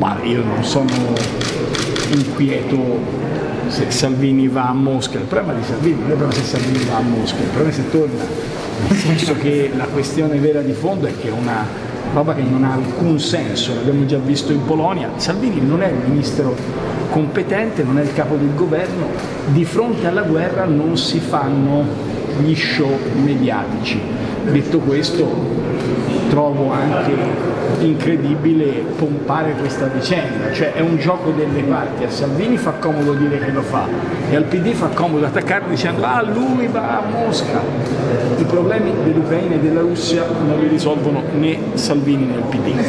Ma io non sono inquieto se Salvini va a Mosca, il problema di Salvini non è proprio se Salvini va a Mosca, il problema è se torna, nel senso che la questione vera di fondo è che è una roba che non ha alcun senso, l'abbiamo già visto in Polonia, Salvini non è il ministro competente, non è il capo del governo, di fronte alla guerra non si fanno gli show mediatici. Detto questo, trovo anche incredibile pompare questa vicenda, cioè è un gioco delle parti, a Salvini fa comodo dire che lo fa e al PD fa comodo attaccare dicendo ah lui va a Mosca. I problemi dell'Ucraina e della Russia non li risolvono né Salvini né il PD.